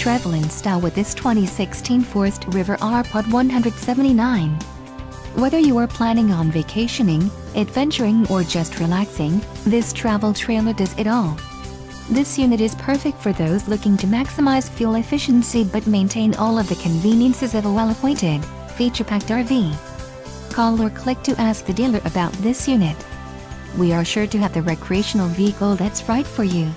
Travel in style with this 2016 Forest River R-Pod 179. Whether you are planning on vacationing, adventuring or just relaxing, this travel trailer does it all. This unit is perfect for those looking to maximize fuel efficiency but maintain all of the conveniences of a well-appointed, feature-packed RV. Call or click to ask the dealer about this unit. We are sure to have the recreational vehicle that's right for you.